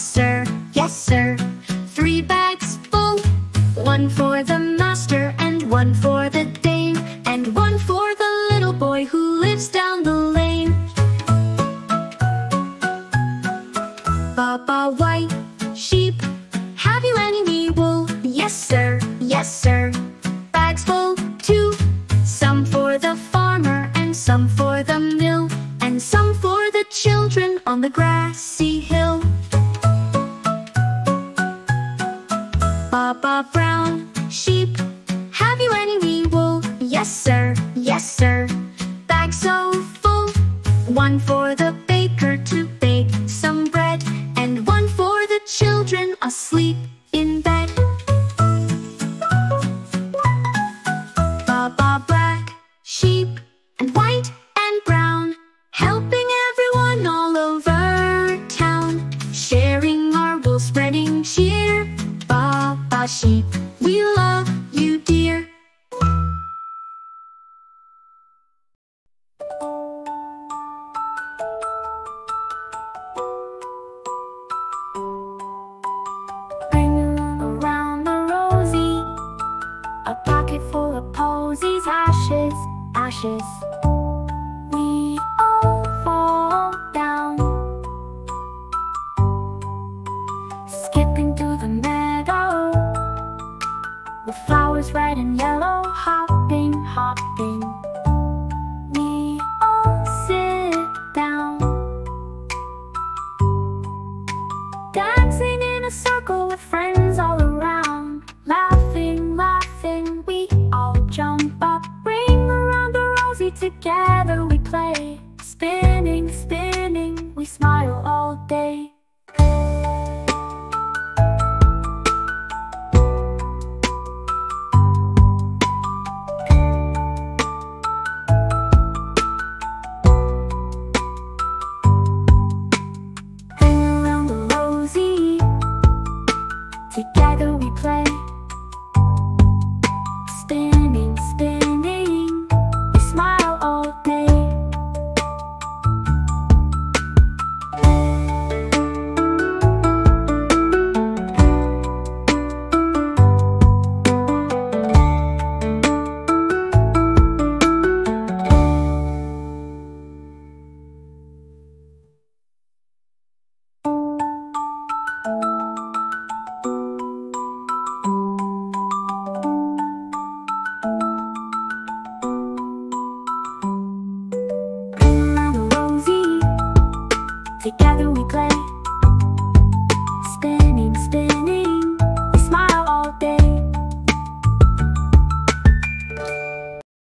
Yes sir, yes sir. Three bags full, one for the master and one for the dame and one for the little boy who lives down the lane. Baba White Sheep, have you any wool? Yes sir, yes sir. Bags full, two sir, yes, sir. Bag so full. One for the baker to bake some bread, and one for the children asleep in bed. Baba black, sheep, and white and brown, helping everyone all over town, sharing our wool, spreading cheer. Baba sheep, We all fall down, skipping through the meadow. With flowers red and yellow, hopping, hopping. The together we play. Spinning, spinning, we smile all day